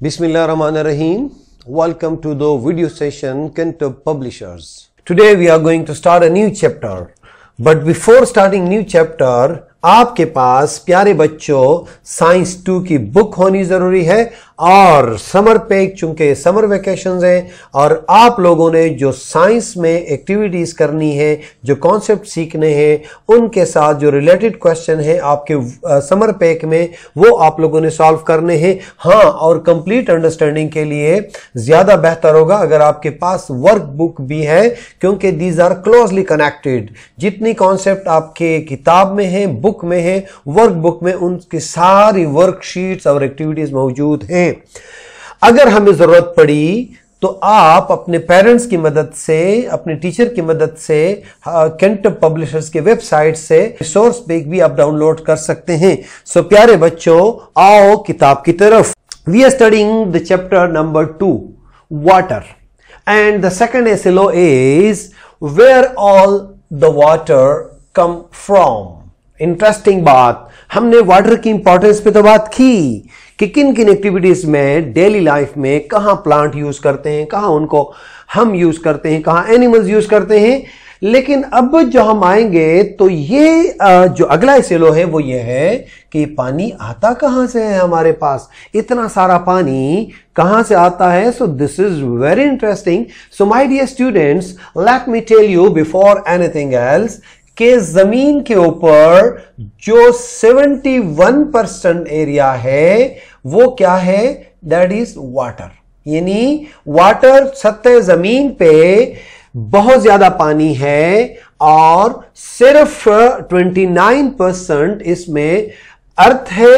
Bismillahirrahmanirrahim. Welcome to the video session Kento Publishers. Today we are going to start a new chapter. But before starting new chapter, आपके पास प्यारे बच्चों science to की book होनी ज़रूरी है और summer pack चूँकि समर वेकेशन है और आप लोगों ने जो साइंस में एक्टिविटीज़ करनी है, जो कॉन्सेप्ट सीखने हैं, उनके साथ जो रिलेटेड क्वेश्चन है आपके समर पैक में, वो आप लोगों ने सॉल्व करने हैं। हाँ और कंप्लीट अंडरस्टैंडिंग के लिए ज़्यादा बेहतर होगा अगर आपके पास वर्क बुक भी है, क्योंकि दीज आर क्लोजली कनेक्टेड जितनी कॉन्सेप्ट आपके किताब में है बुक में है वर्क बुक में उनकी सारी वर्कशीट्स और एक्टिविटीज़ मौजूद हैं। अगर हमें ज़रूरत पड़ी तो आप अपने पेरेंट्स की मदद से, अपने टीचर की मदद से केंट पब्लिशर्स के वेबसाइट से रिसोर्स पेक भी आप डाउनलोड कर सकते हैं। सो प्यारे बच्चों, आओ किताब की तरफ़। We are studying the chapter number two water and the second SLO is where all the water come from interesting बात। हमने वाटर की इंपॉर्टेंस पे तो बात की। कि किन किन एक्टिविटीज़ में डेली लाइफ में कहा प्लांट यूज़ करते हैं, कहा उनको हम यूज़ करते हैं, कहा एनिमल्स यूज़ करते हैं। लेकिन अब जो हम आएँगे तो ये जो अगला सेलो है, वो ये है कि पानी आता कहाँ से है हमारे पास? इतना सारा पानी कहाँ से आता है? So this is very interesting so my dear students let me tell you before anything else के ज़मीन के ऊपर जो 71 परसेंट एरिया है वो क्या है? दैट इज़ वाटर यानी वाटर सतह ज़मीन पे बहुत ज़्यादा पानी है और सिर्फ़ 29 परसेंट इसमें अर्थ है,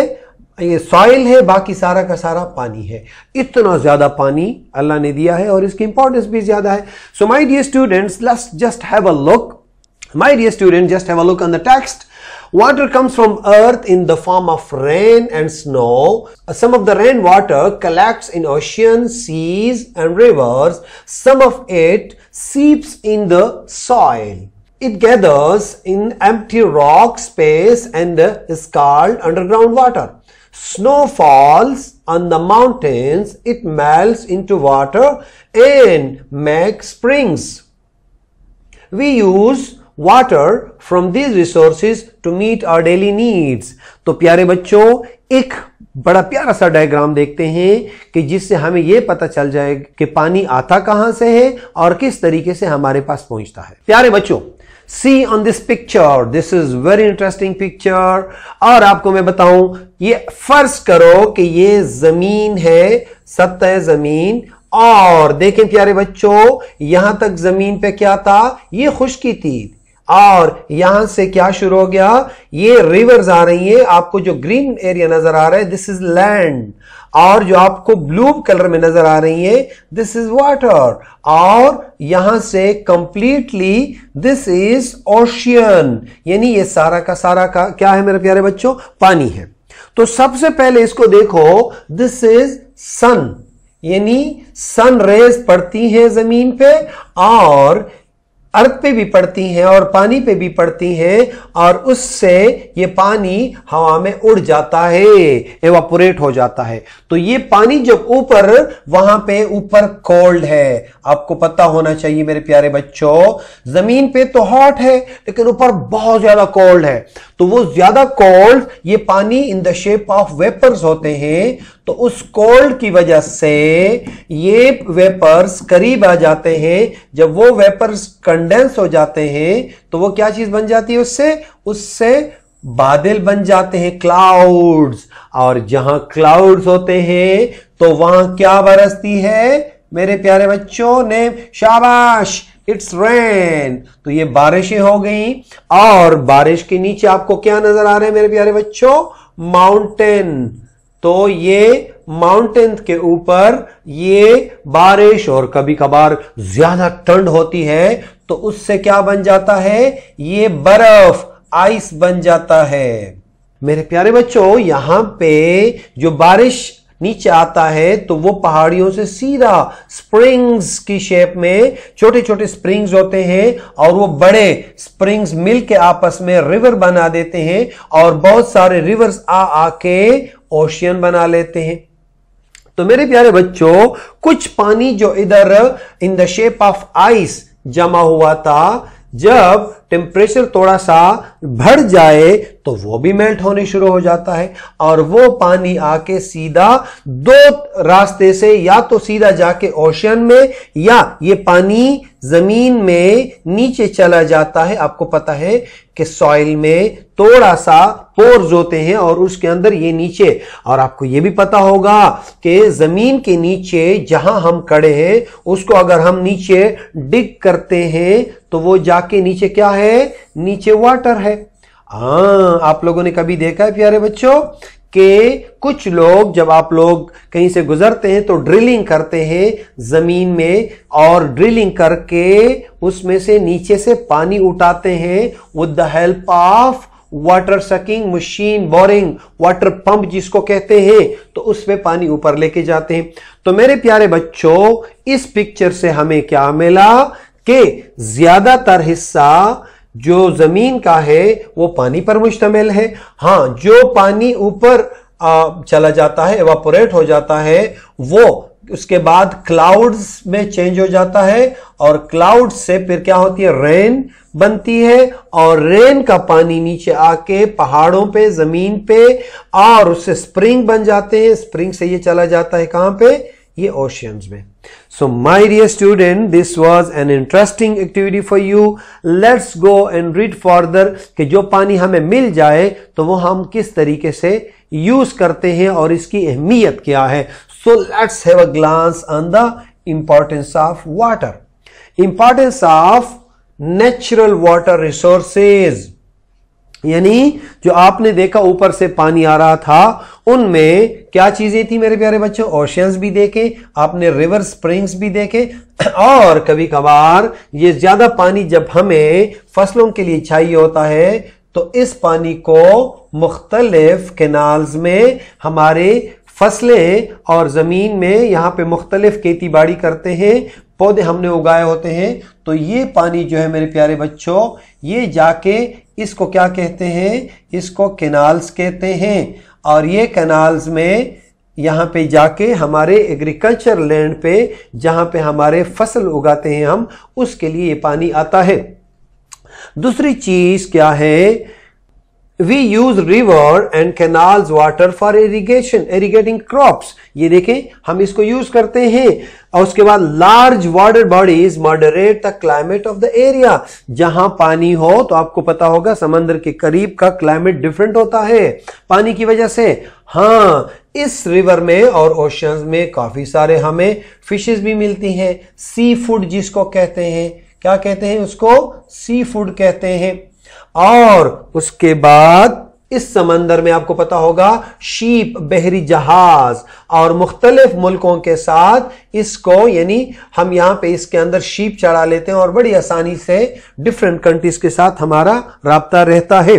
ये सॉइल है, बाकी सारा का सारा पानी है। इतना ज़्यादा पानी अल्लाह ने दिया है और इसकी इंपॉर्टेंस भी ज़्यादा है। So my dear students let's just have a look My dear student just have a look on the text. Water comes from earth in the form of rain and snow. Uh, some of the rain water collects in oceans, seas and rivers. Some of it seeps in the soil. It gathers in empty rock space and uh, is called underground water. Snow falls on the mountains. It melts into water and makes springs. We use water from these resources to meet our daily needs तो प्यारे बच्चों, एक बड़ा प्यारा सा diagram देखते हैं कि जिससे हमें यह पता चल जाए कि पानी आता कहाँ से है और किस तरीके से हमारे पास पहुँचता है। प्यारे बच्चों see on this picture this is very interesting picture और आपको मैं बताऊँ, ये फ़र्ज़ करो कि ये ज़मीन है, सतह ज़मीन। और देखें प्यारे बच्चों, यहाँ तक ज़मीन पे क्या था? ये खुशकी थी। और यहाँ से क्या शुरू हो गया? ये रिवर्स आ रही है, आपको जो ग्रीन एरिया नज़र आ रहा है दिस इज़ लैंड और जो आपको ब्लू कलर में नज़र आ रही है दिस इज़ वाटर और यहाँ से कंप्लीटली दिस इज़ ओशियन यानी ये सारा का सारा का क्या है मेरे प्यारे बच्चों? पानी है। तो सबसे पहले इसको देखो दिस इज़ सन यानी सन रेज पड़ती है ज़मीन पे और अर्थ पे भी पड़ती हैं और पानी पे भी पड़ती हैं और उससे ये पानी हवा में उड़ जाता है एवापोरेट हो जाता है। तो ये पानी जब ऊपर, वहाँ पे ऊपर कोल्ड है। आपको पता होना चाहिए मेरे प्यारे बच्चों, ज़मीन पे तो हॉट है, लेकिन ऊपर बहुत ज़्यादा कोल्ड है। तो वो ज़्यादा कोल्ड ये पानी in the shape of vapours होते हैं तो उस कोल्ड की वजह से ये वेपर्स करीब आ जाते हैं। जब वो वेपर्स कंडेंस हो जाते हैं तो वो क्या चीज़ बन जाती है उससे? उससे बादल बन जाते हैं क्लाउड्स और जहाँ क्लाउड्स होते हैं तो वहाँ क्या बरसती है? मेरे प्यारे बच्चों ने शाबाश इट्स रेन तो ये बारिशें हो गई। और बारिश के नीचे आपको क्या नज़र आ रहे हैं मेरे प्यारे बच्चों? माउंटेन तो ये माउंटेन के ऊपर ये बारिश और कभी कभार ज़्यादा ठंड होती है तो उससे क्या बन जाता है? ये बर्फ़ आइस बन जाता है। मेरे प्यारे बच्चों, यहाँ पे जो बारिश नीचे आता है तो वो पहाड़ियों से सीधा स्प्रिंग्स की शेप में छोटे छोटे स्प्रिंग्स होते हैं और वो बड़े स्प्रिंग्स मिल के आपस में रिवर बना देते हैं और बहुत सारे रिवर्स आ आके ओशियन बना लेते हैं। तो मेरे प्यारे बच्चों, कुछ पानी जो इधर in the shape of ice जमा हुआ था, जब टेम्परेचर थोड़ा सा बढ़ जाए तो वो भी मेल्ट होने शुरू हो जाता है। और वो पानी आके सीधा दो रास्ते से या तो सीधा जाके ओशन में, या ये पानी ज़मीन में नीचे चला जाता है। आपको पता है कि सॉइल में थोड़ा सा पोर्स होते हैं और उसके अंदर ये नीचे। और आपको ये भी पता होगा कि ज़मीन के नीचे जहाँ हम खड़े हैं, उसको अगर हम नीचे डिग करते हैं तो वो जाके नीचे क्या है? नीचे वाटर है। हाँ आप लोगों ने कभी देखा है प्यारे बच्चों, कि कुछ लोग जब आप लोग कहीं से गुजरते हैं तो ड्रिलिंग करते हैं ज़मीन में और ड्रिलिंग करके उसमें से नीचे से पानी उठाते हैं with the help of water sucking machine boring water pump जिसको कहते हैं तो उसमें पानी ऊपर लेके जाते हैं। तो मेरे प्यारे बच्चों, इस पिक्चर से हमें क्या मिला? कि ज़्यादातर हिस्सा जो ज़मीन का है, वो पानी पर मुश्तमिल है। हाँ जो पानी ऊपर चला जाता है एवापोरेट हो जाता है, वो उसके बाद क्लाउड्स में चेंज हो जाता है और क्लाउड से फिर क्या होती है? रेन बनती है और रेन का पानी नीचे आके पहाड़ों पे, ज़मीन पे और उससे स्प्रिंग बन जाते हैं। स्प्रिंग से ये चला जाता है कहाँ पे? ये ओशियंस में। So my dear student this was an interesting activity for you let's go and read further कि जो पानी हमें मिल जाए तो वो हम किस तरीके से यूज़ करते हैं और इसकी अहमियत क्या है। So let's have a glance on the importance of water importance of natural water resources यानी, जो आपने देखा ऊपर से पानी आ रहा था उनमें क्या चीज़ें थी मेरे प्यारे बच्चों? ओशियंस भी देखे, आपने रिवर स्प्रिंग्स भी देखे, और कभी कभार ये ज़्यादा पानी जब हमें फ़सलों के लिए चाहिए होता है तो इस पानी को मुख्तलिफ़ केनाल्स में हमारे फ़सलें और ज़मीन में यहाँ पे मुख्तलिफ़ खेती बाड़ी करते हैं, पौधे हमने उगाए होते हैं। तो ये पानी जो है मेरे प्यारे बच्चों, ये जाके इसको क्या कहते हैं? इसको केनाल्स कहते हैं। और ये कैनाल्स में यहाँ पे जाके हमारे एग्रीकल्चर लैंड पे, जहाँ पे हमारे फ़सल उगाते हैं हम, उसके लिए ये पानी आता है। दूसरी चीज़ क्या है? We use river and canals water for irrigation irrigating crops ये देखें, हम इसको यूज़ करते हैं। और उसके बाद large water bodies moderate the climate of the area जहाँ पानी हो तो आपको पता होगा समंदर के करीब का क्लाइमेट डिफरेंट होता है। पानी की वजह से। हाँ इस रिवर में और ओशन में काफ़ी सारे हमें फिशेस भी मिलती हैं। सी फ़ूड जिसको कहते हैं। क्या कहते हैं उसको? सी फ़ूड कहते हैं। और उसके बाद इस समंदर में आपको पता होगा शीप, बहरी जहाज़ और मुख्तलिफ़ मुल्कों के साथ इसको, यानी हम यहाँ पे इसके अंदर शीप चढ़ा लेते हैं और बड़ी आसानी से डिफरेंट कंट्रीज़ के साथ हमारा रबता रहता है।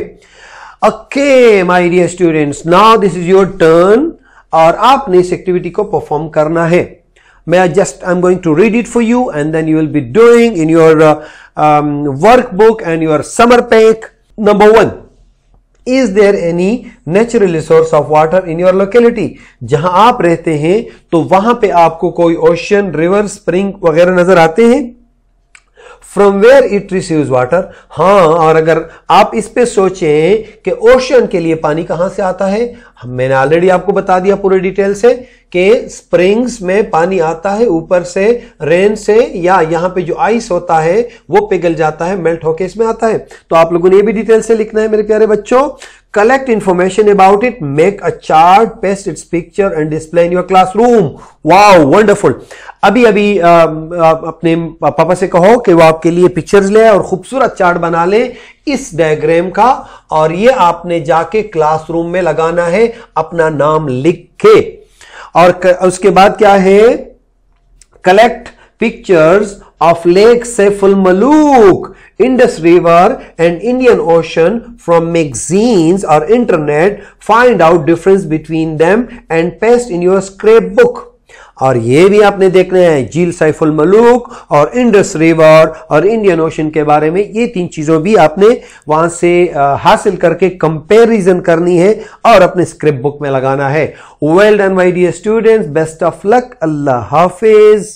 Okay my dear students now this is your turn और आपने इस एक्टिविटी को परफॉर्म करना है। मैं just I'm going to read it for you and then you will be doing in your uh, um, workbook and your summer pack. Number one, is there any natural resource of water in your locality? जहाँ आप रहते हैं तो वहाँ पे आपको कोई ocean river spring वगैरह नज़र आते हैं from where it receive water हाँ और अगर आप इस पे सोचें कि ओशन के लिए पानी कहाँ से आता है, मैंने ऑलरेडी आपको बता दिया पूरे डिटेल से कि स्प्रिंग्स में पानी आता है ऊपर से रेन से, या यहाँ पे जो आइस होता है, वो पिघल जाता है मेल्ट होके इसमें आता है। तो आप लोगों ने ये भी डिटेल से लिखना है मेरे प्यारे बच्चों। Collect information about it make a chart paste its picture and display in your classroom wow wonderful अभी अभी आ, अपने पापा से कहो कि वो आपके लिए पिक्चर्स ले और खूबसूरत चार्ट बना ले इस डायग्राम का और ये आपने जाके क्लासरूम में लगाना है अपना नाम लिख के। और उसके बाद क्या है? Collect pictures Lake Saiful Muluk Indus River and Indian Ocean from magazines और internet find out difference between them and paste in your scrapbook और ये भी आपने देखना है, झील सैफुल मलूक और इंडस रिवर और इंडियन ओशन के बारे में। ये तीन चीज़ों भी आपने वहाँ से हासिल करके कंपैरिजन करनी है और अपने स्क्रिप्ट बुक में लगाना है। Well done my dear students best of luck Allah Hafiz.